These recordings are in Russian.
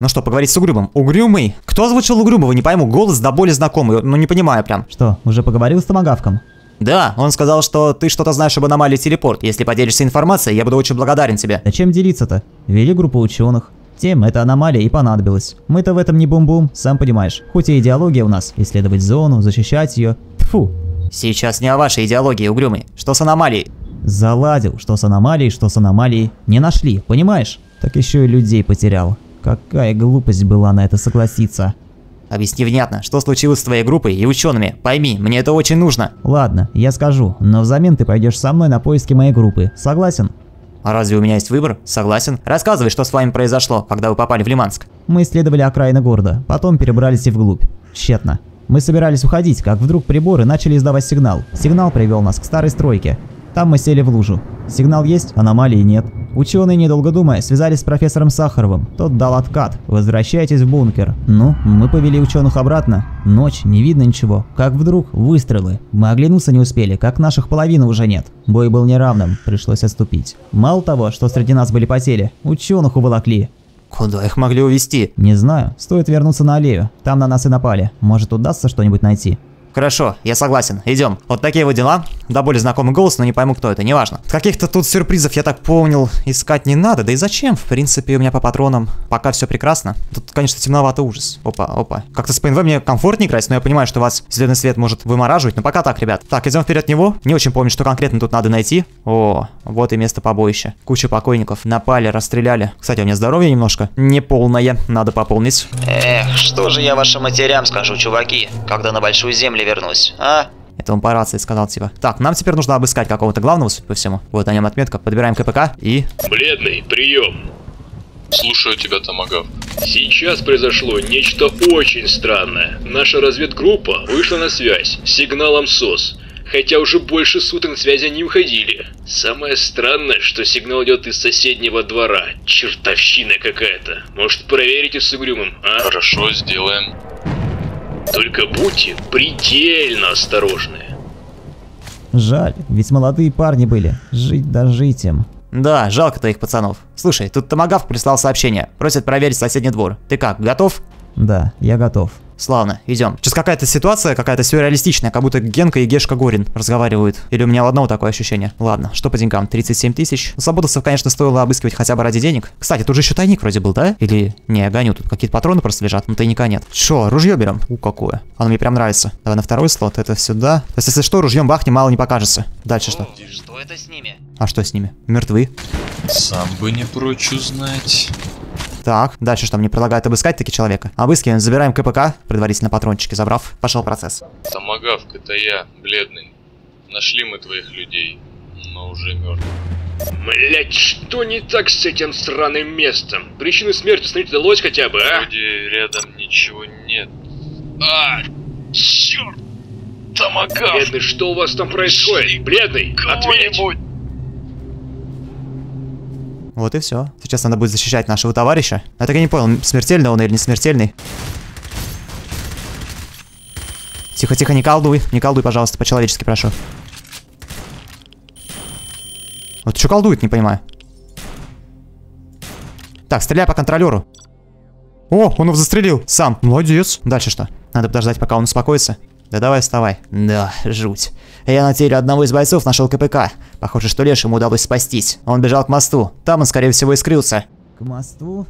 Ну что, поговорить с Угрюмым. Угрюмый? Кто озвучил Угрюмого? Не пойму, голос до боли знакомый, ну не понимаю прям. Что, уже поговорил с томогавком? Да, он сказал, что ты что-то знаешь об аномалии телепорт. Если поделишься информацией, я буду очень благодарен тебе. Зачем делиться-то? Вели группу ученых. Тем эта аномалия и понадобилась. Мы-то в этом не бум-бум, сам понимаешь. Хоть и идеология у нас, исследовать зону, защищать ее. Фу. Сейчас не о вашей идеологии, Угрюмый. Что с аномалией? Заладил, что с аномалией, что с аномалией. Не нашли, понимаешь? Так еще и людей потерял. Какая глупость была на это согласиться. Объясни внятно, что случилось с твоей группой и учеными. Пойми, мне это очень нужно. Ладно, я скажу, но взамен ты пойдешь со мной на поиски моей группы. Согласен? А разве у меня есть выбор? Согласен. Рассказывай, что с вами произошло, когда вы попали в Лиманск. Мы исследовали окраины города, потом перебрались и вглубь. Тщетно. Мы собирались уходить, как вдруг приборы начали издавать сигнал. Сигнал привел нас к старой стройке. Там мы сели в лужу. Сигнал есть, аномалии нет. Ученые, недолго думая, связались с профессором Сахаровым. Тот дал откат. Возвращайтесь в бункер. Ну, мы повели ученых обратно. Ночь, не видно ничего. Как вдруг выстрелы. Мы оглянуться не успели, как наших половины уже нет. Бой был неравным, пришлось отступить. Мало того, что среди нас были потери, ученых уволокли. Куда их могли увезти? Не знаю, стоит вернуться на аллею. Там на нас и напали. Может удастся что-нибудь найти. Хорошо, я согласен, идем. Вот такие вот дела. Да более знакомый голос, но не пойму, кто это, неважно. Каких-то тут сюрпризов, я так понял, искать не надо. Да и зачем? В принципе, у меня по патронам пока все прекрасно. Тут, конечно, темновато ужас. Опа, опа. Как-то с ПНВ мне комфортнее играть, но я понимаю, что вас зеленый свет может вымораживать. Но пока так, ребят. Так, идем вперед него. Не очень помню, что конкретно тут надо найти. О, вот и место побоища. Куча покойников. Напали, расстреляли. Кстати, у меня здоровье немножко неполное. Надо пополнить. Эх, что же я вашим матерям скажу, чуваки, когда на большую землю вернусь, а? Это он по рации сказал, типа. Так, нам теперь нужно обыскать какого-то главного, судя по всему. Вот на нем отметка. Подбираем КПК и... Бледный, прием. Слушаю тебя, Томагав. Сейчас произошло нечто очень странное. Наша разведгруппа вышла на связь с сигналом СОС. Хотя уже больше суток на связи не уходили. Самое странное, что сигнал идет из соседнего двора. Чертовщина какая-то. Может, проверите с Угрюмым, а? Хорошо, сделаем. Только будьте предельно осторожны. Жаль, ведь молодые парни были. Жить да жить им. Да, жалко твоих пацанов. Слушай, тут Томагав прислал сообщение. Просит проверить соседний двор. Ты как, готов? Да, я готов. Славно, идем. Сейчас какая-то ситуация, какая-то сюрреалистичная, как будто Генка и Гешка Горин разговаривают. Или у меня у одного такое ощущение. Ладно, что по деньгам? 37 тысяч. Заботовцев, конечно, стоило обыскивать хотя бы ради денег. Кстати, тут же еще тайник вроде был, да? Или... Не, я гоню, тут какие-то патроны просто лежат, но тайника нет. Что, ружье берем? У, какое. Оно мне прям нравится. Давай на второй слот, это сюда. То есть, если что, ружьем бахнем, мало не покажется. Дальше что? Что это с ними? А что с ними? Мертвы. Сам бы не прочь узнать. Так, дальше что, мне предлагают обыскать таки человека? Обыскиваем, забираем КПК, предварительно патрончики забрав. Пошел процесс. Томагавк, это я, бледный. Нашли мы твоих людей, но уже мертвых. Блять, что не так с этим сраным местом? Причины смерти установить удалось хотя бы, а? Вроде рядом ничего нет. А, черт! Томагавк! Бледный, что у вас там происходит? Бледный, ответь! Вот и все. Сейчас надо будет защищать нашего товарища. Я так и не понял, смертельный он или не смертельный. Тихо, тихо, не колдуй. Не колдуй, пожалуйста, по-человечески прошу. Вот что колдует, не понимаю. Так, стреляй по контролеру. О, он его застрелил. Сам. Молодец. Дальше что? Надо подождать, пока он успокоится. Да давай вставай. Да, жуть. Я на теле одного из бойцов нашел КПК. Похоже, что Лешему удалось спастись. Он бежал к мосту. Там он, скорее всего, и скрылся. К мосту?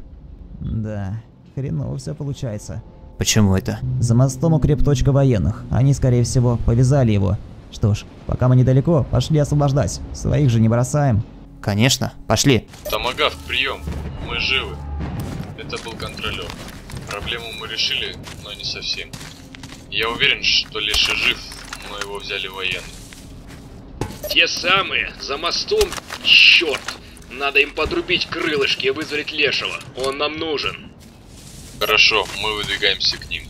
Да, хреново все получается. Почему это? За мостом укреп точка военных. Они, скорее всего, повязали его. Что ж, пока мы недалеко, пошли освобождать. Своих же не бросаем. Конечно. Пошли. Томагавк, прием. Мы живы. Это был контролер. Проблему мы решили, но не совсем. Я уверен, что Леша жив, но его взяли военные. Те самые, за мостом, черт! Надо им подрубить крылышки и вызволить Лешего. Он нам нужен. Хорошо, мы выдвигаемся к ним.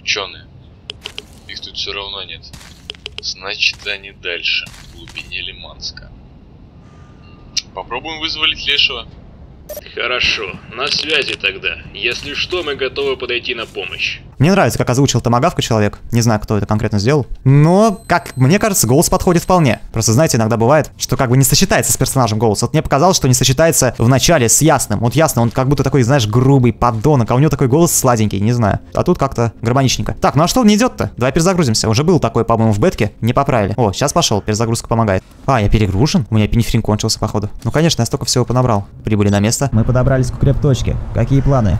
Ученые. Их тут все равно нет. Значит, они дальше, в глубине Лиманска. Попробуем вызволить Лешего. Хорошо, на связи тогда. Если что, мы готовы подойти на помощь. Мне нравится, как озвучил томагавка человек. Не знаю, кто это конкретно сделал. Но, как мне кажется, голос подходит вполне. Просто, знаете, иногда бывает, что как бы не сочетается с персонажем голос. Вот мне показалось, что не сочетается в начале с Ясным. Вот Ясно, он как будто такой, знаешь, грубый, подонок, а у него такой голос сладенький, не знаю. А тут как-то гармоничненько. Так, ну а что не идет-то? Давай перезагрузимся. Уже был такой, по-моему, в бетке. Не поправили. О, сейчас пошел. Перезагрузка помогает. А, я перегружен? У меня пенифрин кончился, походу. Ну, конечно, я столько всего понабрал. Прибыли на место. Мы подобрались к укрепточке. Какие планы?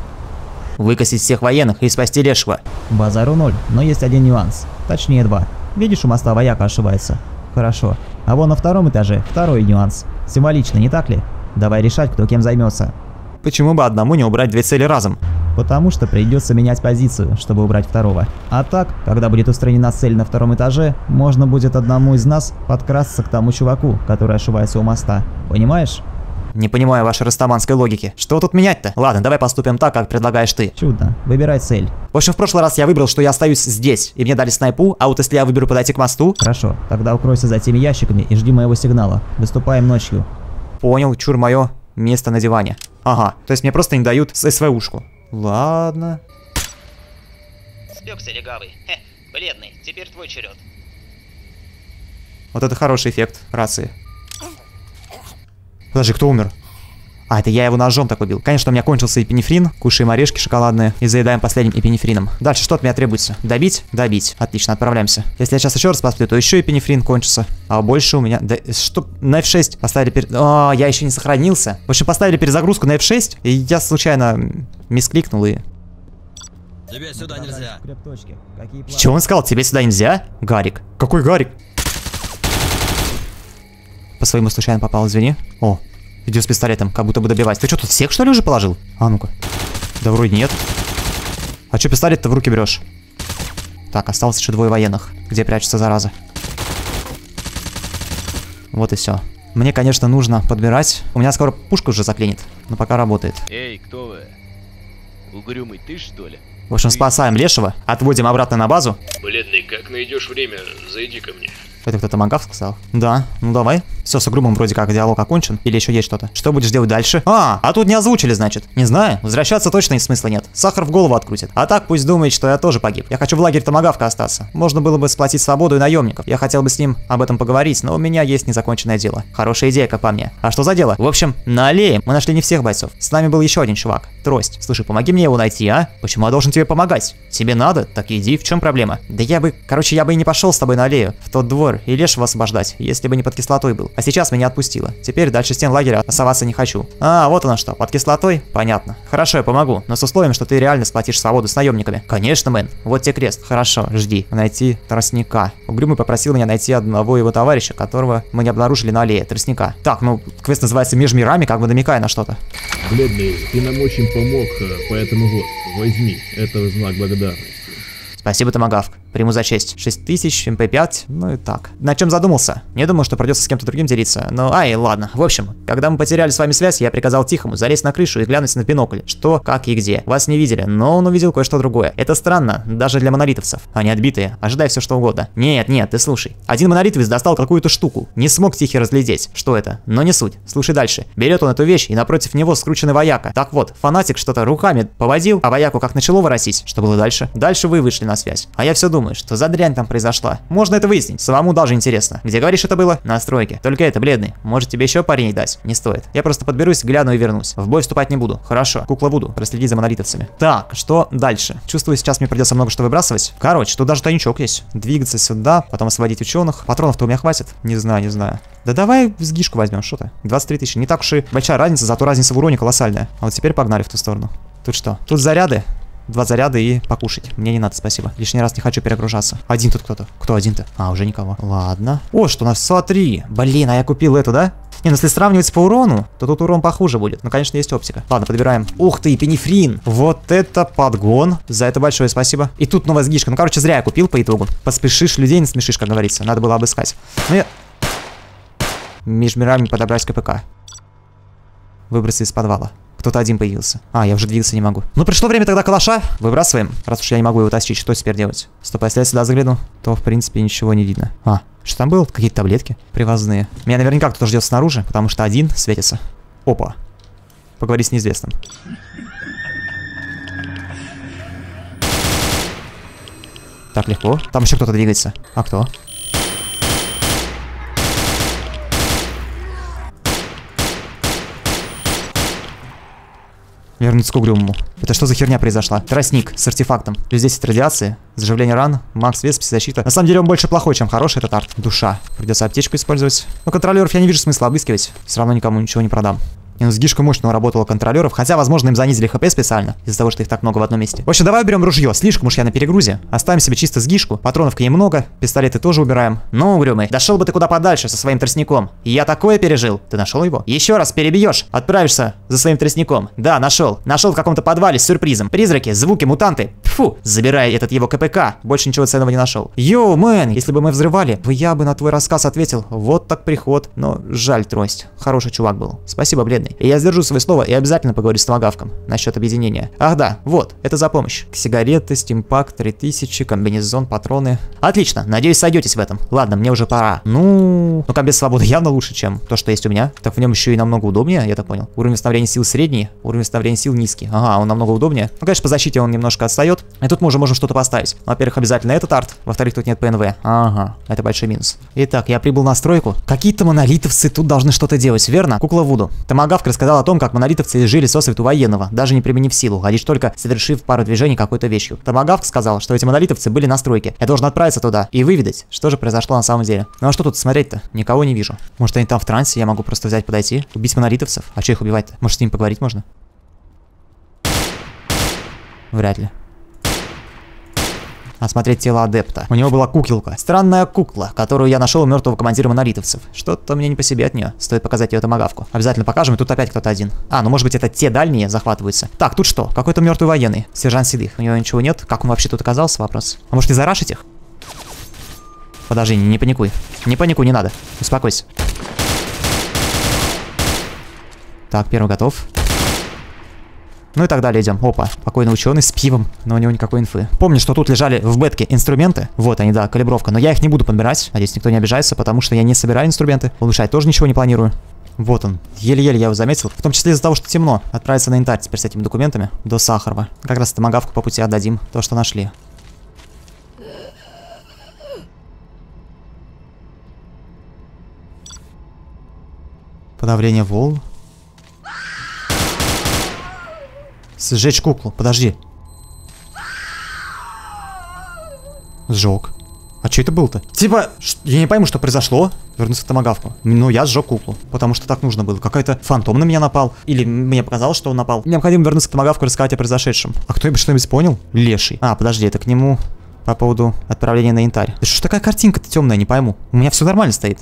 Выкосить всех военных и спасти Лешего. Базару ноль, но есть один нюанс. Точнее два. Видишь, у моста вояка ошибается. Хорошо. А вон на втором этаже второй нюанс. Символично, не так ли? Давай решать, кто кем займется. Почему бы одному не убрать две цели разом? Потому что придется менять позицию, чтобы убрать второго. А так, когда будет устранена цель на втором этаже, можно будет одному из нас подкрасться к тому чуваку, который ошибается у моста. Понимаешь? Не понимаю вашей растаманской логики. Что тут менять-то? Ладно, давай поступим так, как предлагаешь ты. Чудно. Выбирай цель. В общем, в прошлый раз я выбрал, что я остаюсь здесь, и мне дали снайпу, а вот если я выберу подойти к мосту... Хорошо. Тогда укройся за теми ящиками и жди моего сигнала. Выступаем ночью. Понял, чур мое место на диване. Ага, то есть мне просто не дают СВУшку. Ладно. Спекся, легавый. Хе, бледный, теперь твой черед. Вот это хороший эффект рации. Подожди, кто умер? А, это я его ножом так убил. Конечно, у меня кончился эпинефрин. Кушаем орешки шоколадные и заедаем последним эпинефрином. Дальше что от меня требуется? Добить? Добить. Отлично, отправляемся. Если я сейчас еще раз посплю, то еще эпинефрин кончится. А больше у меня... Да, что? На F6 поставили перед... О, я еще не сохранился. В общем, поставили перезагрузку на F6, и я случайно мискликнул и... Тебе сюда нельзя. Чего он сказал? Тебе сюда нельзя? Гарик. Какой Гарик? По своему случайно попал, извини. О, идет с пистолетом, как будто бы добивать. Ты что, тут всех что ли уже положил? А ну-ка. Да вроде нет. А что пистолет-то в руки берешь? Так, осталось еще двое военных. Где прячется зараза? Вот и все. Мне, конечно, нужно подбирать. У меня скоро пушка уже заклинит, но пока работает. Эй, кто вы? Угрюмый ты, что ли? В общем, спасаем Лешего, отводим обратно на базу. Бледный, как найдешь время, зайди ко мне. Это кто-то Магав сказал? Да, ну давай. Все, с Угрюмом вроде как диалог окончен. Или еще есть что-то? Что будешь делать дальше? А, а тут не озвучили, значит. Не знаю. Возвращаться точно и смысла нет. Сахар в голову открутит. А так пусть думает, что я тоже погиб. Я хочу в лагерь Томагавка остаться. Можно было бы сплотить свободу и наемников. Я хотел бы с ним об этом поговорить, но у меня есть незаконченное дело. Хорошая идея, как по мне. А что за дело? В общем, на аллее мы нашли не всех бойцов. С нами был еще один чувак. Трость. Слушай, помоги мне его найти, а? Почему я должен тебе помогать? Тебе надо? Так иди, в чем проблема? Да я бы... Короче, я бы и не пошел с тобой на аллею, в тот двор, и Лешего освобождать, если бы не под кислотой был. А сейчас меня отпустило. Теперь дальше стен лагеря оставаться не хочу. А, вот оно что, под кислотой? Понятно. Хорошо, я помогу, но с условием, что ты реально сплотишь свободу с наемниками. Конечно, мэн. Вот тебе крест. Хорошо, жди. Найти тростника. Угрюмый попросил меня найти одного его товарища, которого мы не обнаружили на аллее, тростника. Так, ну, квест называется «Меж мирами», как бы намекая на что-то. Бледный, ты нам очень помог, э, поэтому вот, возьми, это знак благодарности. Спасибо, Томагавк. Приму за честь. 6000, МП5, ну и так. На чем задумался? Не думал, что придется с кем-то другим делиться. Но, ай, ладно. В общем, когда мы потеряли с вами связь, я приказал Тихому залезть на крышу и глянуть на бинокль. Что, как и где. Вас не видели, но он увидел кое-что другое. Это странно, даже для монолитовцев. Они отбитые. Ожидай все что угодно. Нет, нет, ты слушай. Один монолитовец достал какую-то штуку. Не смог Тихий разглядеть, что это. Но не суть. Слушай дальше. Берет он эту вещь, и напротив него скрученный вояка. Так вот, фанатик что-то руками поводил, а вояку как начало воросить. Что было дальше? Дальше вы вышли на связь. А я все думаю, что за дрянь там произошла. Можно это выяснить, самому даже интересно. Где говоришь это было? На стройке. Только это, бледный. Может тебе еще парень дать? Не стоит. Я просто подберусь, гляну и вернусь. В бой вступать не буду. Хорошо. Кукла буду. Проследи за монолитовцами. Так, что дальше? Чувствую, сейчас мне придется много что выбрасывать. Короче, тут даже тайничок есть. Двигаться сюда, потом освободить ученых. Патронов-то у меня хватит? Не знаю, не знаю. Да давай сгишку возьмем, что то 23 тысячи. Не так уж и большая разница, зато разница в уроне колоссальная. А вот теперь погнали в ту сторону. Тут что? Тут заряды. Два заряда и покушать. Мне не надо, спасибо. Лишний раз не хочу перегружаться. Один тут кто-то. Кто один-то? А, уже никого. Ладно. О, что у нас? Смотри. Блин, а я купил эту, да? Не, ну если сравнивать по урону, то тут урон похуже будет. Ну, конечно, есть оптика. Ладно, подбираем. Ух ты, пенифрин. Вот это подгон. За это большое спасибо. И тут новая сгишка. Ну, короче, зря я купил по итогу. Поспешишь, людей не смешишь, как говорится. Надо было обыскать. Ну, я... Между мирами подобрать КПК. Выбросы из подвала. Кто-то один появился. А, я уже двигаться не могу. Ну, пришло время тогда калаша. Выбрасываем. Раз уж я не могу его тащить, что теперь делать? Стоп, а если я сюда загляну, то, в принципе, ничего не видно. А, что там было? Какие-то таблетки привозные. Меня наверняка кто-то ждет снаружи, потому что один светится. Опа. Поговори с неизвестным. Так, легко. Там еще кто-то двигается. А кто? Вернуться к угрюмому. Это что за херня произошла? Тростник с артефактом. Плюс 10 радиации, заживление ран, макс вес, защита. На самом деле он больше плохой, чем хороший этот арт. Душа. Придется аптечку использовать. Но контролеров я не вижу смысла обыскивать. Все равно никому ничего не продам. И с гишкой мощно работала контролеров, хотя, возможно, им занизили хп специально, из-за того, что их так много в одном месте. В общем, давай уберем ружье, слишком уж я на перегрузе. Оставим себе чисто с гишку, патронов к ней много, пистолеты тоже убираем. Ну, угрюмый, дошел бы ты куда подальше со своим тростником. Я такое пережил. Ты нашел его? Еще раз перебьешь, отправишься за своим тростником. Да, нашел. Нашел в каком-то подвале с сюрпризом. Призраки, звуки, мутанты. Фу, забирай этот его КПК. Больше ничего ценного не нашел. Йоу, мэн, если бы мы взрывали, я бы на твой рассказ ответил. Вот так приход. Но жаль трость. Хороший чувак был. Спасибо, бледный. И я сдержу свой слово и обязательно поговорю с Томагавком насчет объединения. Ах да, вот, это за помощь. Сигареты, стимпак, 3000, комбинезон, патроны. Отлично, надеюсь, сойдетесь в этом. Ладно, мне уже пора. Ну, ну комбез свободы явно лучше, чем то, что есть у меня. Так в нем еще и намного удобнее, я так понял. Уровень восстановления сил средний, уровень восстановления сил низкий. Ага, он намного удобнее. Ну, конечно, по защите он немножко отстает. И тут мы уже можем что-то поставить. Во-первых, обязательно этот арт. Во-вторых, тут нет ПНВ. Ага, это большой минус. Итак, я прибыл на стройку. Какие-то монолитовцы тут должны что-то делать, верно? Кукла Вуду. Томагавк рассказал о том, как монолитовцы жили сосвету военного, даже не применив силу, а лишь только совершив пару движений какой-то вещью. Томагавк сказал, что эти монолитовцы были на стройке. Я должен отправиться туда и выведать, что же произошло на самом деле. Ну а что тут смотреть-то? Никого не вижу. Может они там в трансе, я могу просто взять, подойти, убить монолитовцев? А что их убивать-то? Может с ними поговорить можно? Вряд ли осмотреть тело адепта. У него была кукилка. Странная кукла, которую я нашел у мертвого командира монолитовцев. Что-то мне не по себе от нее. Стоит показать ее томагавку. Обязательно покажем, и тут опять кто-то один. А, ну может быть это те дальние захватываются. Так, тут что? Какой-то мертвый военный. Сержант Седых. У него ничего нет. Как он вообще тут оказался? Вопрос. А может не зарашить их? Подожди, не паникуй. Не паникуй, не надо. Успокойся. Так, первый готов. Ну и так далее идем. Опа, покойный ученый с пивом, но у него никакой инфы. Помню, что тут лежали в бетке инструменты. Вот они, да, калибровка. Но я их не буду подбирать. Надеюсь, никто не обижается, потому что я не собираю инструменты. Улучшать тоже ничего не планирую. Вот он. Еле-еле я его заметил. В том числе из-за того, что темно. Отправиться на интарь теперь с этими документами до Сахарова. Как раз томагавку по пути отдадим. То, что нашли. Подавление волн. Сжечь куклу, подожди. Сжег. А что это был-то? Типа, я не пойму, что произошло. Вернуться в томагавку. Но я сжег куклу, потому что так нужно было. Какой-то фантом на меня напал. Или мне показалось, что он напал. Необходимо вернуться к томагавку и рассказать о произошедшем. А кто-нибудь что-нибудь понял? Леший. А, подожди, это к нему по поводу отправления на янтарь. Да что ж такая картинка-то темная, не пойму. У меня все нормально стоит.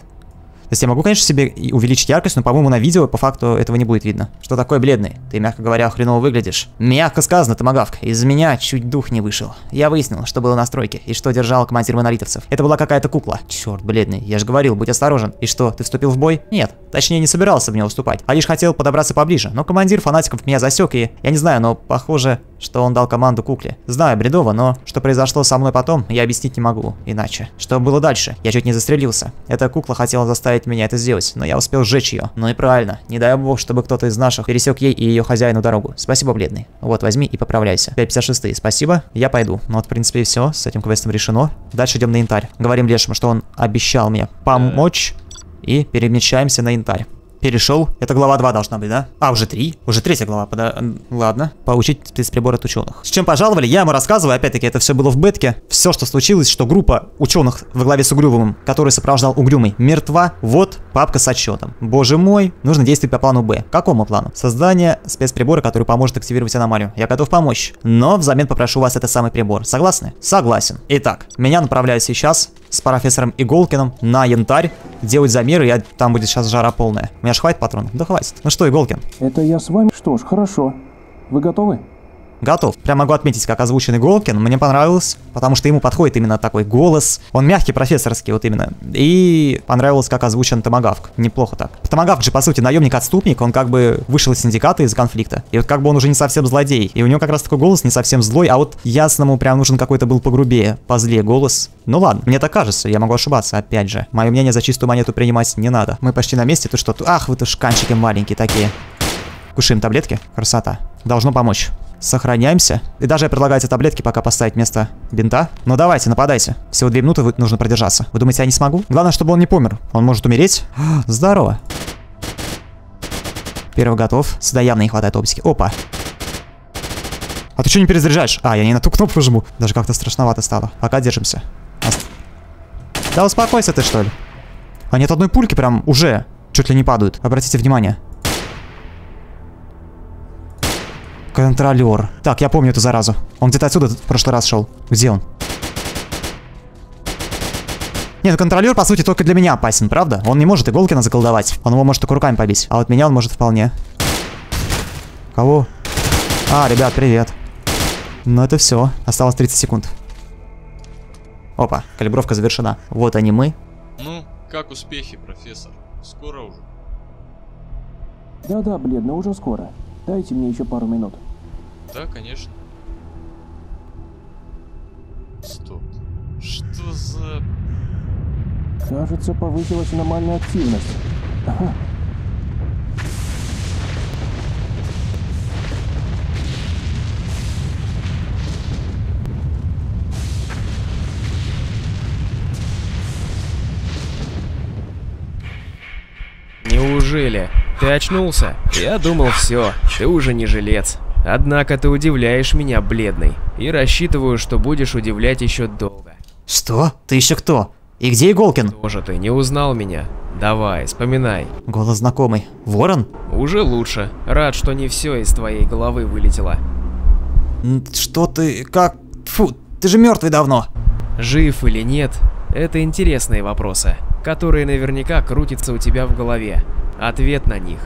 То есть я могу, конечно, себе увеличить яркость, но, по-моему, на видео по факту этого не будет видно. Что такое бледный? Ты, мягко говоря, хреново выглядишь. Мягко сказано, томагавк. Из меня чуть дух не вышел. Я выяснил, что было на стройке и что держал командир монолитовцев. Это была какая-то кукла. Черт, бледный, я же говорил, будь осторожен. И что, ты вступил в бой? Нет. Точнее, не собирался в него вступать, а лишь хотел подобраться поближе. Но командир фанатиков меня засек и... Я не знаю, но похоже, что он дал команду кукле. Знаю, бредово, но что произошло со мной потом, я объяснить не могу. Иначе. Что было дальше? Я чуть не застрелился. Эта кукла хотела заставить меня это сделать, но я успел сжечь ее. Ну и правильно. Не дай бог, чтобы кто-то из наших пересек ей и ее хозяину дорогу. Спасибо, бледный. Вот, возьми и поправляйся. 556, спасибо. Я пойду. Ну вот, в принципе, и все. С этим квестом решено. Дальше идем на янтарь. Говорим Лешему, что он обещал мне помочь. И перемещаемся на янтарь перешел. Это глава 2 должна быть, да? А, уже 3. Уже третья глава. Пода... Ладно. Получить спецприбор от ученых. С чем пожаловали? Я ему рассказываю. Опять-таки, это все было в бетке. Все, что случилось, что группа ученых во главе с Угрюмым, который сопровождал Угрюмый, мертва. Вот папка с отчетом. Боже мой, нужно действовать по плану Б. Какому плану? Создание спецприбора, который поможет активировать аномалию. Я готов помочь. Но взамен попрошу вас этот самый прибор. Согласны? Согласен. Итак, меня направляют сейчас с профессором Иголкиным на янтарь делать замеры, и там будет сейчас жара полная. У меня ж хватит патронов? Да хватит. Ну что, Иголкин? Это я с вами? Что ж, хорошо. Вы готовы? Готов. Прям могу отметить, как озвученный Голкин. Мне понравилось, потому что ему подходит именно такой голос. Он мягкий, профессорский, вот именно. И понравилось, как озвучен Томагавк. Неплохо так. Томагавк же, по сути, наемник-отступник. Он как бы вышел из синдиката, из конфликта. И вот как бы он уже не совсем злодей. И у него как раз такой голос не совсем злой, а вот ясному прям нужен какой-то был погрубее, позлее голос. Ну ладно, мне так кажется, я могу ошибаться, опять же. Мое мнение за чистую монету принимать не надо. Мы почти на месте, то что? Ах, вы тушканчики маленькие такие. Кушаем таблетки. Красота. Должно помочь. Сохраняемся. И даже предлагаю эти таблетки пока поставить вместо бинта. Ну давайте, нападайте. Всего две минуты нужно продержаться. Вы думаете, я не смогу? Главное, чтобы он не помер. Он может умереть. Здорово. Первый готов. Сюда явно не хватает оптики. Опа. А ты что не перезаряжаешь? А, я не на ту кнопку жму. Даже как-то страшновато стало. Пока держимся. Ост- Да успокойся ты, что ли. Они от одной пульки прям уже чуть ли не падают. Обратите внимание. Контролер. Так, я помню эту заразу. Он где-то отсюда в прошлый раз шел. Где он? Нет, контролер, по сути, только для меня опасен, правда? Он не может Иголкина заколдовать. Он его может только руками побить. А вот меня он может вполне. Кого? А, ребят, привет. Ну это все. Осталось 30 секунд. Опа, калибровка завершена. Вот они мы. Ну, как успехи, профессор? Скоро уже. Да-да, бледно, уже скоро. Дайте мне еще пару минут. Да, конечно. Стоп. Что за... Кажется, повысилась аномальная активность. Ага. Неужели? Ты очнулся? Я думал, все, ты уже не жилец. Однако ты удивляешь меня, бледный, и рассчитываю, что будешь удивлять еще долго. Что? Ты еще кто? И где Иголкин? Тоже ты не узнал меня? Давай, вспоминай. Голос знакомый. Ворон? Уже лучше. Рад, что не все из твоей головы вылетело. Что ты... Как... Фу, ты же мертвый давно. Жив или нет, это интересные вопросы, которые наверняка крутятся у тебя в голове. Ответ на них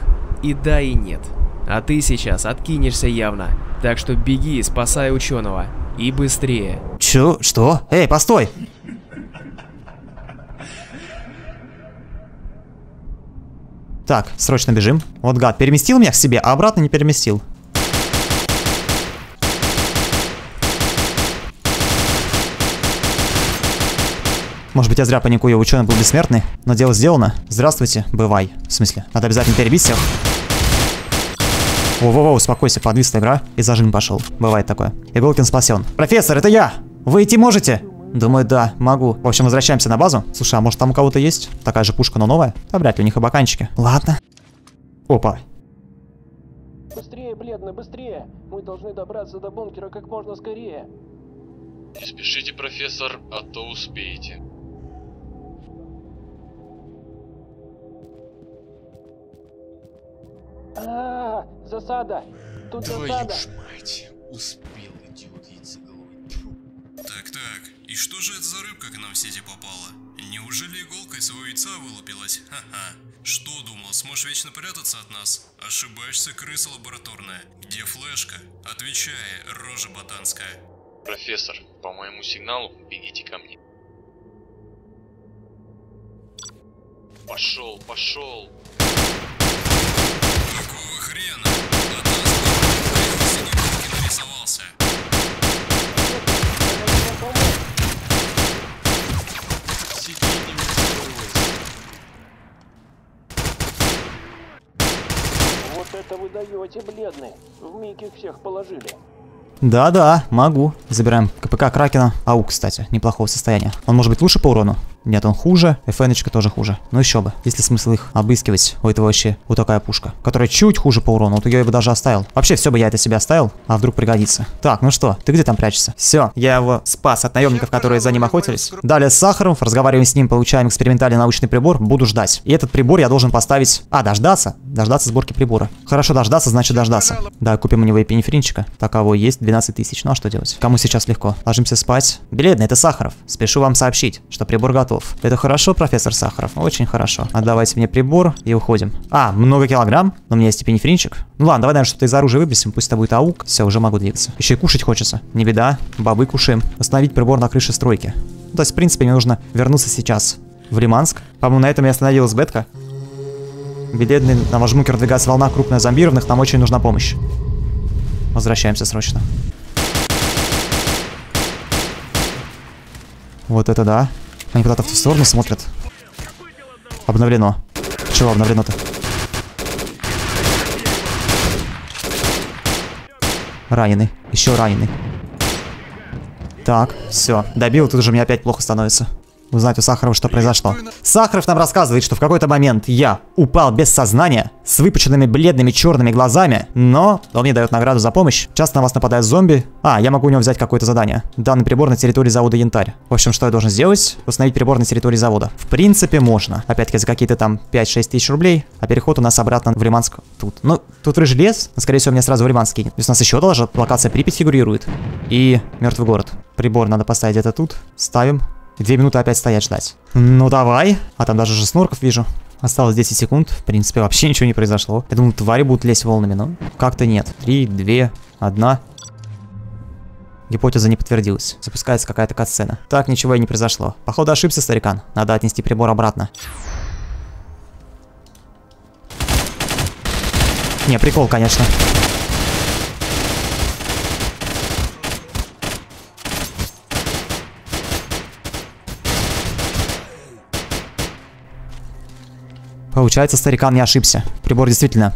и да, и нет. А ты сейчас откинешься явно, так что беги спасай ученого. И быстрее. Чё? Что? Эй, постой! Так, срочно бежим. Вот гад, переместил меня к себе, а обратно не переместил. Может быть, я зря паникую, ученый был бессмертный, но дело сделано. Здравствуйте, бывай. В смысле, надо обязательно перебить всех. Воу-воу-воу, успокойся, подвисла игра и зажим пошел. Бывает такое. Иголкин спасен. Профессор, это я! Вы идти можете? Думаю, да, могу. В общем, возвращаемся на базу. Слушай, а может там у кого-то есть? Такая же пушка, но новая? Да вряд ли, у них и баканчики. Ладно. Опа. Быстрее, бледно, быстрее! Мы должны добраться до бункера как можно скорее. Не спешите, профессор, а то успеете. А, засада! Тут засада! мать, успел идиот яйцеголовый. Так-так, и что же это за рыбка к нам в сети попала? Неужели иголкой своего яйца вылупилась? Ха-ха. Что думал, сможешь вечно прятаться от нас? Ошибаешься, крыса лабораторная. Где флешка? Отвечай, рожа ботанская. Профессор, по моему сигналу бегите ко мне. Пошел, пошел. Какого хрена? От нас в иголки нарисовался. Сиди, не высовывайся. Вот это вы даете, бледный! В миг их всех положили. Да-да, могу. Забираем КПК Кракена. Ау, кстати, неплохого состояния. Он может быть лучше по урону? Нет, он хуже. ФНочка тоже хуже. Ну еще бы. Есть ли смысл их обыскивать? У этого вообще вот такая пушка. Которая чуть хуже по урону. Вот я бы даже оставил. Вообще все бы я это себе оставил. А вдруг пригодится. Так, ну что, ты где там прячешься? Все, я его спас от наемников, которые за ним охотились. Далее с Сахаров, разговариваем с ним, получаем экспериментальный научный прибор. Буду ждать. И этот прибор я должен поставить... А, дождаться? Дождаться сборки прибора. Хорошо, дождаться, значит дождаться. Да, купим у него эпинефринчика. Таково есть 12 тысяч. Ну а что делать? Кому сейчас легко? Ложимся спать. Бледный, это Сахаров. Спешу вам сообщить, что прибор готов. Это хорошо, профессор Сахаров? Очень хорошо. Отдавайте мне прибор и уходим. А, много килограмм, но у меня есть эпинефринчик. Ну ладно, давай, наверное, что-то из оружия выбросим. Пусть это будет аук. Все, уже могу двигаться. Еще и кушать хочется. Не беда. Бобы кушаем. Установить прибор на крыше стройки. Ну, то есть, в принципе, мне нужно вернуться сейчас в Лиманск. По-моему, на этом я остановилась бетка. Бледный, на ваш бункер двигается волна крупная зомбированных, нам очень нужна помощь. Возвращаемся срочно. Вот это да. Они куда-то в ту сторону смотрят. Обновлено. Чего обновлено-то? Раненый. Еще раненый. Так, все. Добил, тут уже мне опять плохо становится. Узнать у Сахарова, что произошло. Сахаров нам рассказывает, что в какой-то момент я упал без сознания, с выпученными бледными черными глазами, но он мне дает награду за помощь. Часто на вас нападают зомби. А, я могу у него взять какое-то задание. Данный прибор на территории завода Янтарь. В общем, что я должен сделать? Установить прибор на территории завода. В принципе, можно. Опять-таки за какие-то там 5-6 тысяч рублей. А переход у нас обратно в Лиманск тут. Ну, тут рыжий лес, скорее всего, мне сразу в Лиманск кинет. То есть у нас еще даже локация Припять фигурирует. И мертвый город. Прибор надо поставить где-то тут. Ставим. Две минуты опять стоять ждать. Ну давай. А там даже же снорков вижу. Осталось 10 секунд. В принципе, вообще ничего не произошло. Я думал, твари будут лезть волнами, но как-то нет. Три, две, одна. Гипотеза не подтвердилась. Запускается какая-то катсцена. Так, ничего и не произошло. Походу ошибся старикан. Надо отнести прибор обратно. Не, прикол, конечно. Получается, старикан не ошибся. Прибор действительно...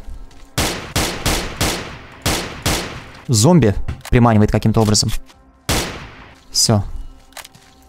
Зомби приманивает каким-то образом. Все.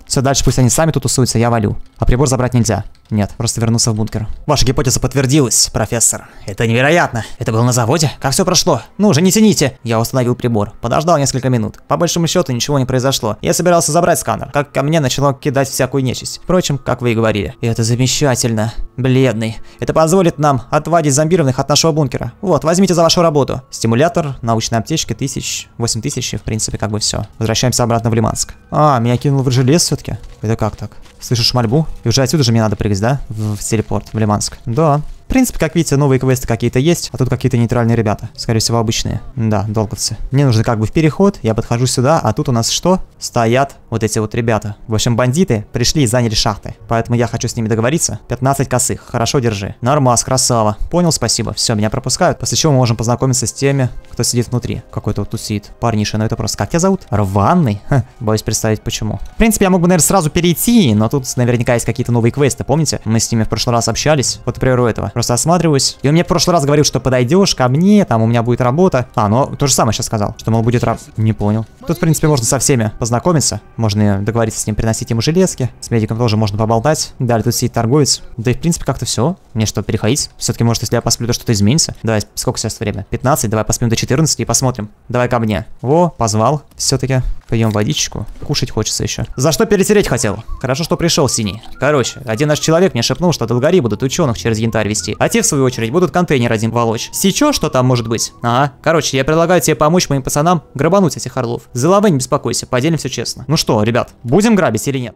Все, дальше пусть они сами тут тусуются, я валю. А прибор забрать нельзя. Нет, просто вернуться в бункер. Ваша гипотеза подтвердилась, профессор. Это невероятно. Это было на заводе? Как все прошло? Ну уже не тяните. Я установил прибор. Подождал несколько минут. По большому счету ничего не произошло. Я собирался забрать сканер, как ко мне начало кидать всякую нечисть. Впрочем, как вы и говорили. И это замечательно. Бледный. Это позволит нам отводить зомбированных от нашего бункера. Вот, возьмите за вашу работу. Стимулятор, научная аптечка, тысяч, восемь тысяч, в принципе, как бы все. Возвращаемся обратно в Лиманск. А, меня кинул в желез все-таки. Это как так? Слышишь мольбу? И уже отсюда же мне надо прыгать, да? В, в телепорт, в Лиманск. Да. В принципе, как видите, новые квесты какие-то есть, а тут какие-то нейтральные ребята. Скорее всего, обычные. Да, долговцы. Мне нужно как бы в переход, я подхожу сюда, а тут у нас что? Стоят вот эти вот ребята. В общем, бандиты пришли и заняли шахты. Поэтому я хочу с ними договориться. 15 косых. Хорошо, держи. Нормас, красава. Понял, спасибо. Все, меня пропускают. После чего мы можем познакомиться с теми, кто сидит внутри. Какой-то вот тут сидит парниша, но это просто... Как тебя зовут? Рваный? Ха, боюсь представить, почему. В принципе, я мог бы, наверное, сразу перейти, но тут наверняка есть какие-то новые квесты, помните? Мы с ними в прошлый раз общались. Вот, например, у этого. Просто осматриваюсь. И он мне в прошлый раз говорил, что подойдешь ко мне, там у меня будет работа. А, ну, то же самое сейчас сказал. Что, мол, будет раб. Не понял. Тут, в принципе, можно со всеми познакомиться. Можно договориться с ним, приносить ему железки. С медиком тоже можно поболтать. Далее тут сидит торговец. Да и, в принципе, как-то все. Мне что, переходить? Все-таки, может, если я посплю, то что-то изменится. Давай, сколько сейчас время? 15? Давай поспим до 14 и посмотрим. Давай ко мне. Во, позвал. Все-таки пойдем водичку. Кушать хочется еще. За что перетереть хотел? Хорошо, что пришел, Синий. Короче, один наш человек мне шепнул, что долгари будут ученых через янтарь вести, а те, в свою очередь, будут контейнер один волочь. Сечешь, что там может быть? Ага. Короче, я предлагаю тебе помочь моим пацанам грабануть этих орлов. За лавы не беспокойся, поделим все честно. Ну что, ребят, будем грабить или нет?